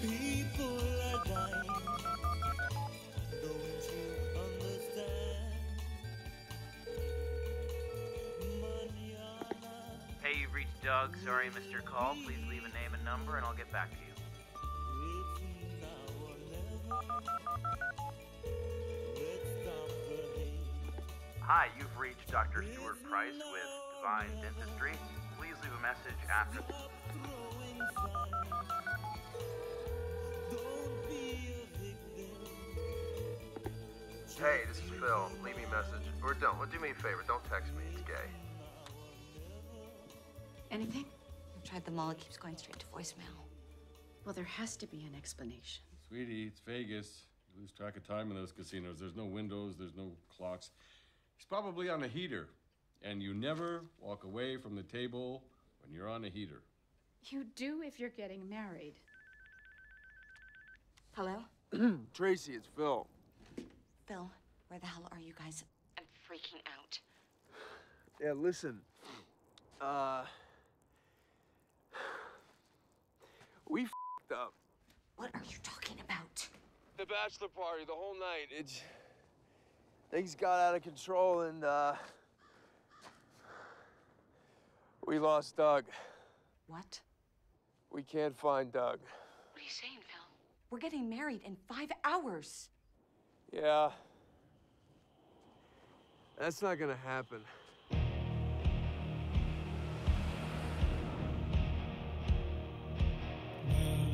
Hey, you've reached Doug. Sorry I missed your call. Please leave a name and number, and I'll get back to you. Hi, you've reached Dr. Stuart Price with Divine Dentistry. Please leave a message after. Hey, this is Phil. Leave me a message. Or don't. Well, do me a favor. Don't text me. It's gay. Anything? I've tried them all. It keeps going straight to voicemail. Well, there has to be an explanation. Sweetie, it's Vegas. You lose track of time in those casinos. There's no windows, there's no clocks. He's probably on a heater. And you never walk away from the table when you're on a heater. You do if you're getting married. Hello? Tracy, it's Phil. Phil, where the hell are you guys? I'm freaking out. Yeah, listen. Uh. We fed up. What are you talking about? The bachelor party, the whole night. It's. Things got out of control and, uh. We lost Doug. What? We can't find Doug. What are you saying, Phil? We're getting married in five hours. Yeah. That's not gonna happen.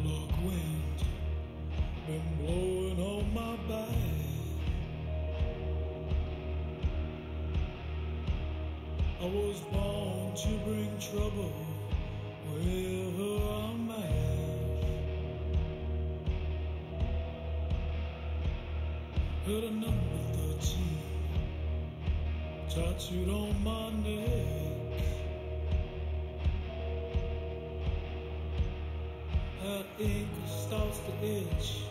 Look wind been blowing on my back. I was born to bring trouble wherever I'm at. Heard a number 13 tattooed on my neck. Her ink starts to itch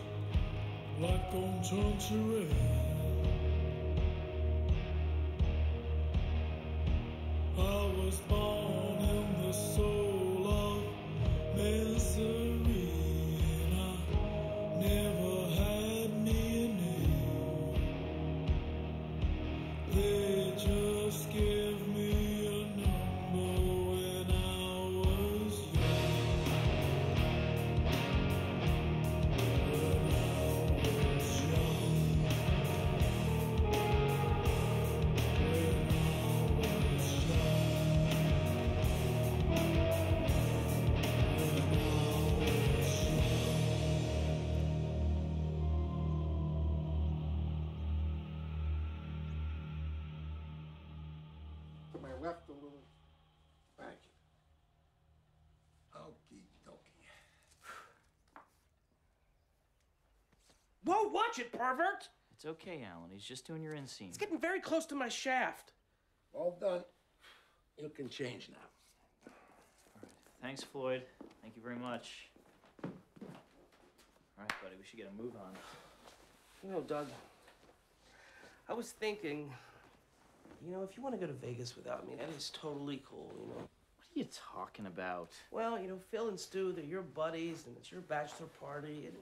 like on red. I was born They Whoa, watch it, pervert! It's okay, Alan. He's just doing your inseam. It's getting very close to my shaft. All done. You can change now. Thanks, Floyd. Thank you very much. All right, buddy, we should get a move on. You know, Doug, I was thinking, you know, if you want to go to Vegas without me, that is totally cool, you know. What are you talking about? Well, you know, Phil and Stu, they're your buddies, and it's your bachelor party, and,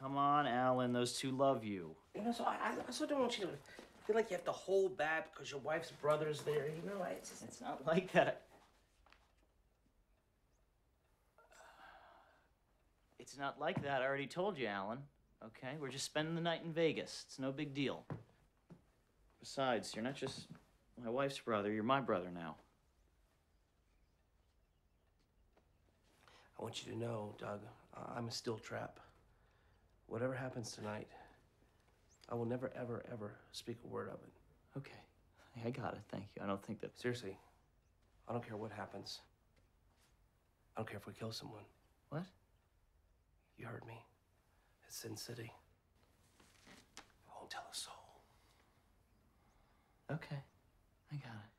Come on, Alan. Those two love you. you know, so I, I also don't want you to feel like you have to hold back because your wife's brother's there, you know? I, it's just, It's not like that. It's not like that. I already told you, Alan. Okay? We're just spending the night in Vegas. It's no big deal. Besides, you're not just my wife's brother, you're my brother now. I want you to know, Doug, I- I'm a steel trap. Whatever happens tonight, I will never, ever, ever speak a word of it. Okay. I got it. Thank you. I don't think that. Seriously, I don't care what happens. I don't care if we kill someone. What? You heard me. It's Sin City. I won't tell a soul. Okay. I got it.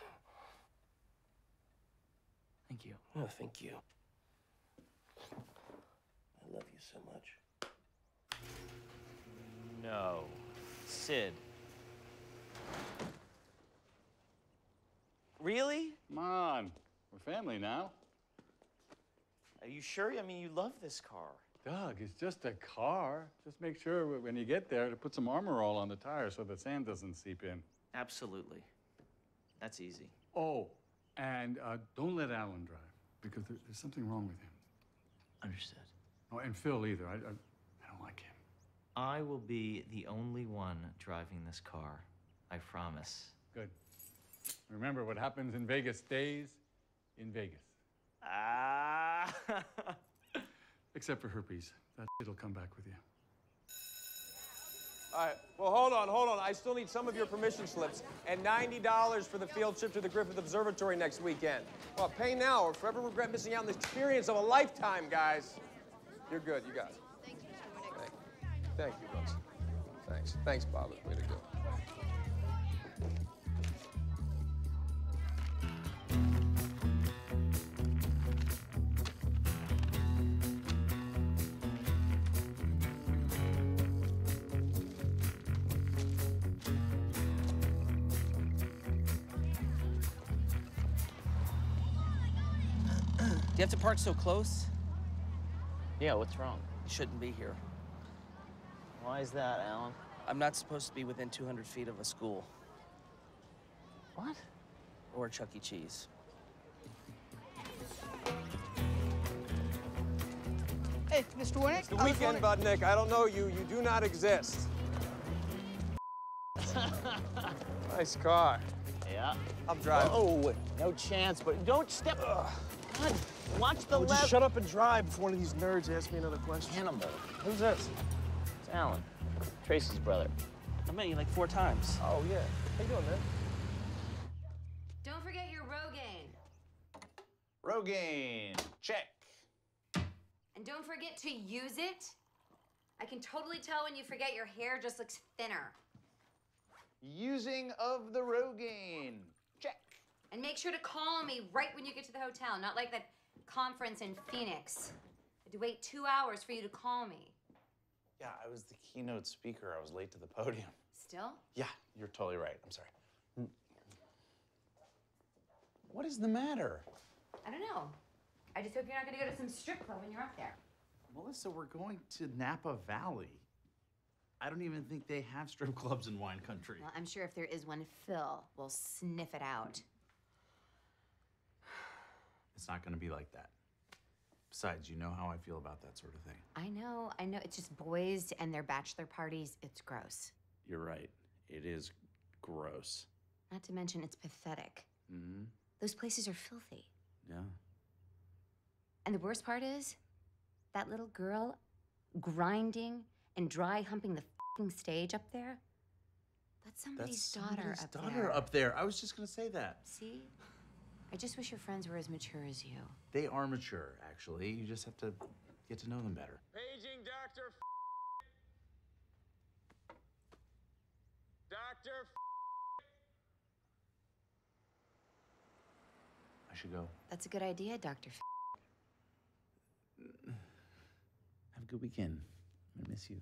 Thank you. Oh, thank you. I love you so much. No. Sid. Really? Come on. We're family now. Are you sure? I mean, you love this car. Doug, it's just a car. Just make sure when you get there to put some armor all on the tires so the sand doesn't seep in. Absolutely. That's easy. Oh, And uh, don't let Alan drive because there, there's something wrong with him. Understood. Oh, and Phil either. I, I, I don't like him. I will be the only one driving this car. I promise. Good. Remember, what happens in Vegas stays in Vegas. Ah. Except for herpes. That it'll come back with you. All right. Well, hold on, hold on. I still need some of your permission slips and $90 for the field trip to the Griffith Observatory next weekend. Well, pay now or forever regret missing out on the experience of a lifetime, guys. You're good. You got it. Thank you, Thank you, Brooks. Thanks. Thanks, Bob. Way to go. Do you have to park so close? Yeah, what's wrong? You shouldn't be here. Why is that, Alan? I'm not supposed to be within 200 feet of a school What? or Chuck E. Cheese. Hey, Mr. Wenneck. It's the weekend, Budnick. I don't know you. You do not exist. nice car. Yeah. I'm driving. Oh, no chance, but don't step. God, watch the Would you left. shut up and drive before one of these nerds asks me another question? Cannibal. Who's this? It's Alan. Tracy's brother. I met you like four times. Oh, yeah. How you doing, man? Don't forget your Rogaine. Rogaine, check. And don't forget to use it. I can totally tell when you forget your hair just looks thinner. Using of the Rogaine, check. And make sure to call me right when you get to the hotel, not like that conference in Phoenix. I had to wait two hours for you to call me. Yeah, I was the keynote speaker. I was late to the podium. Still? Yeah, you're totally right. I'm sorry. Mm. What is the matter? I don't know. I just hope you're not gonna go to some strip club when you're up there. Melissa, we're going to Napa Valley. I don't even think they have strip clubs in wine country. Well, I'm sure if there is one, Phil will sniff it out. It's not going to be like that. Besides, you know how I feel about that sort of thing. I know, I know. It's just boys and their bachelor parties. It's gross. You're right. It is gross. Not to mention, it's pathetic. Mm-hmm. Those places are filthy. Yeah. And the worst part is, that little girl grinding and dry humping the fing stage up there. That's somebody's That's daughter somebody's up daughter up there. I was just going to say that. See? I just wish your friends were as mature as you. They are mature, actually. You just have to get to know them better. Paging Dr. Dr. I should go. That's a good idea, Dr. Have a good weekend. I miss you.